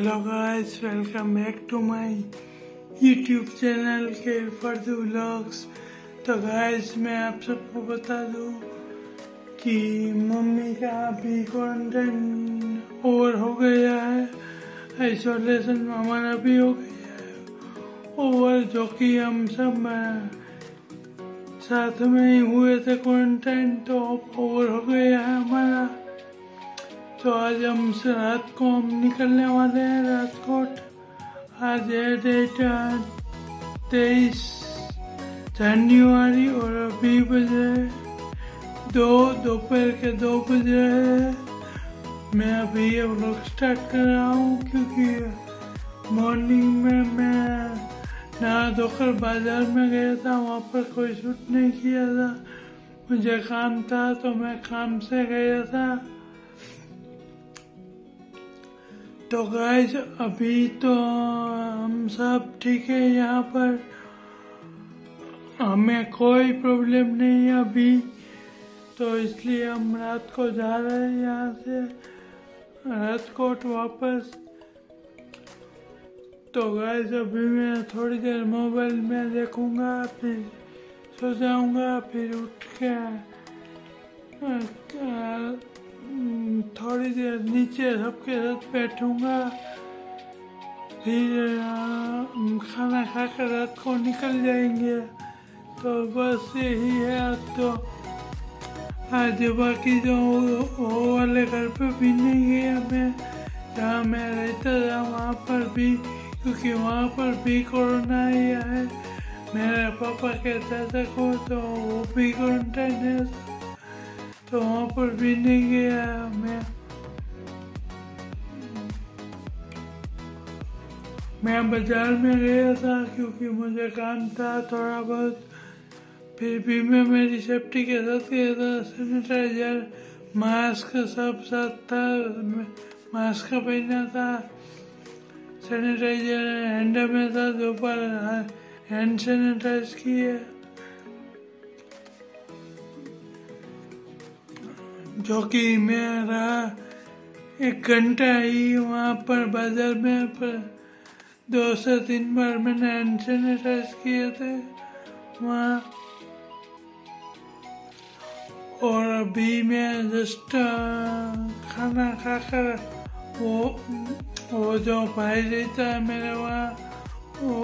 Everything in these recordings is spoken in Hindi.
Hello guys welcome back to my YouTube channel के फर्दू व्लॉग्स तो गाइस मैं आप सबको बता दूँ कि मम्मी का अभी क्वारंटाइन ओवर हो गया है। आइसोलेशन हमारा भी हो गया है। ओवर जो कि हम सब साथ में ही हुए थे क्वारंटाइन तो ओवर हो गया है हमारा। तो आज हम रात को हम निकलने वाले हैं राजकोट। आज है डेट तेईस जनवरी और अभी बजे दो, दोपहर के दो बजे मैं अभी ये व्लॉग स्टार्ट कर रहा हूँ क्योंकि मॉर्निंग में मैं नहा धोकर बाज़ार में गया था, वहाँ पर कोई शूट नहीं किया था। मुझे काम था तो मैं काम से गया था। तो गाइज़ अभी तो हम सब ठीक है यहाँ पर। हमें कोई प्रॉब्लम नहीं है अभी। तो इसलिए हम रात को जा रहे हैं यहाँ से। राजकोट वापस। तो गाइज़ अभी मैं थोड़ी देर मोबाइल में देखूँगा, फिर सो जाऊँगा, फिर उठ के थोड़ी देर नीचे सबके साथ बैठूँगा। फिर खाना खा कर रात को निकल जाएँगे। तो बस यही है तो। आज बाकी जो वो वाले घर पे भी नहीं गया मैं जहाँ मैं रहता था, वहाँ पर भी, क्योंकि वहाँ पर भी कोरोना आया है। मेरे पापा के चाचा को तो वो भी क्वारंटाइन है? तो वहाँ पर भी नहीं गया मैं। मैं बाज़ार में गया था क्योंकि मुझे काम था थोड़ा बहुत। फिर भी मैं मेरी सेफ्टी के साथ गया था सैनिटाइजर मास्क सब साथ था मास्क पहना था। सैनिटाइजर हैंड में था जो पर हैंड सैनिटाइज किए जो कि मेरा एक घंटा ही वहाँ पर बाज़ार में पर दो से तीन बार मैंने हैंड सैनिटाइज किए थे वहाँ। और अभी मैं जस्ट खाना खाकर वो वो जो भाई रहता है मेरे वहाँ, वो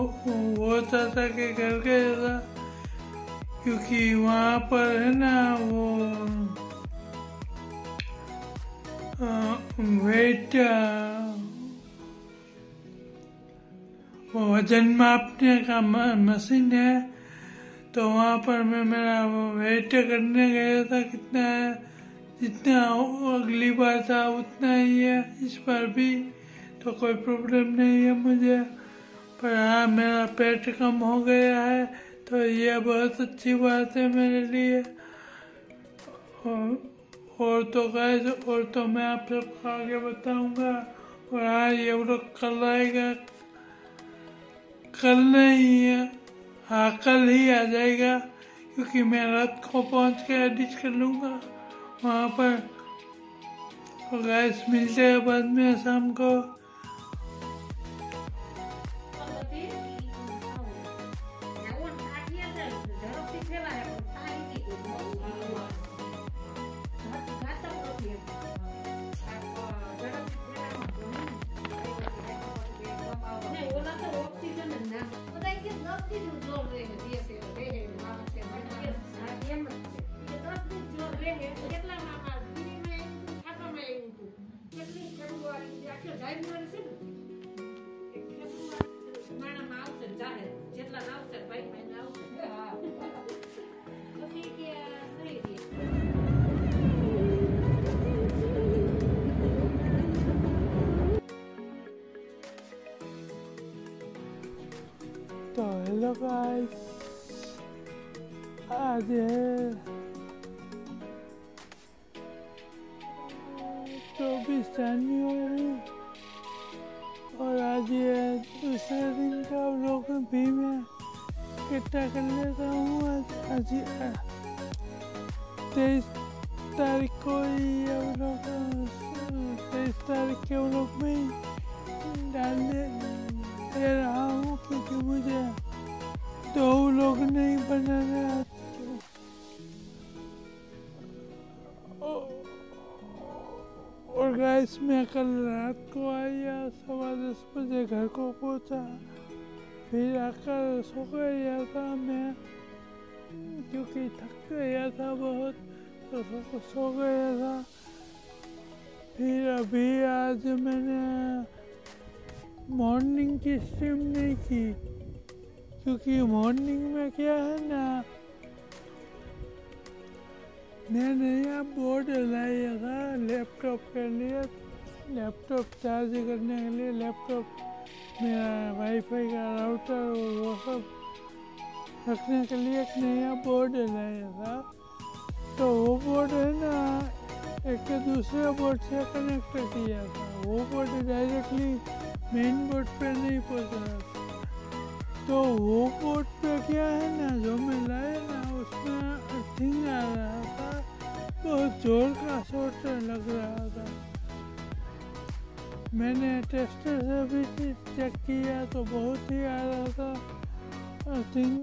वो चाचा के घर गया था। क्योंकि वहाँ पर है ना वो वो वज़न मापने का मशीन है तो वहाँ पर मैं मेरा वेट करने गया था कितना है जितना अगली बार था उतना ही है इस बार भी तो कोई प्रॉब्लम नहीं है मुझे। पर हाँ मेरा पेट कम हो गया है तो यह बहुत अच्छी बात है मेरे लिए। और, और तो गैस और तो मैं आप सबको आगे बताऊँगा। और आज ये लोग कल आएगा। कल नहीं है हाँ कल ही आ जाएगा, क्योंकि मैं रात को पहुँच के एडिट कर लूँगा। वहाँ पर तो गैस मिलते हैं बाद में शाम को। हेलो गाइस आज है चौबीस जनवरी और आज ये दूसरे दिन का लोग भी मैं इकट्ठा कर लेता हूँ आज आज तेईस तारीख को ही लोग तेईस तारीख के लोग में डाल दे दे रहा हूँ क्योंकि मुझे दो लोग नहीं बनाने और गाइस मैं कल रात को आया सवा दस बजे घर को पहुँचा। फिर आकर सो गया था मैं। क्योंकि थक गया था बहुत तो सो, सो गया था। फिर अभी आज मैंने मॉर्निंग की स्ट्रीम नहीं की। क्योंकि मॉर्निंग में क्या है ना? मैं नया बोर्ड था लैपटॉप के लिए लैपटॉप चार्ज करने के लिए लैपटॉप मेरा वाईफाई का राउटर और वो सब रखने के लिए एक नया बोर्ड था तो वो बोर्ड है ना, एक दूसरे बोर्ड से कनेक्ट किया था। वो बोर्ड डायरेक्टली मेन बोर्ड पे नहीं पहुँच रहा था। तो वो बोर्ड पे क्या है ना, जो मिला है ना, उसमें अर्थिंग आ रहा था। बहुत ज़ोर का शोट लग रहा था। मैंने टेस्टर से भी चेक किया तो बहुत ही आ रहा था। Thing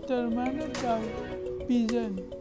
determined by Pigeon.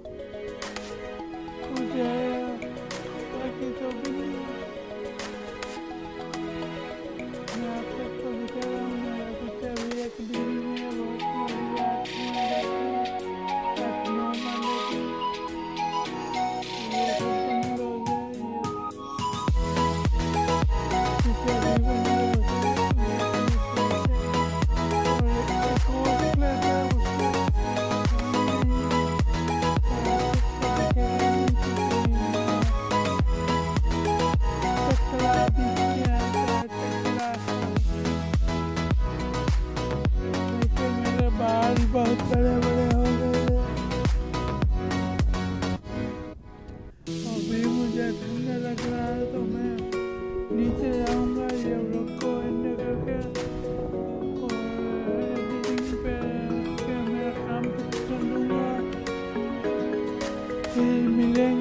बहुत बड़े बड़े हो गए। अभी मुझे ठंडा लग रहा है तो मैं नीचे जाऊँगा। ये लोग को एंड करके और काम कर लूँगा फिर मिलेंगे।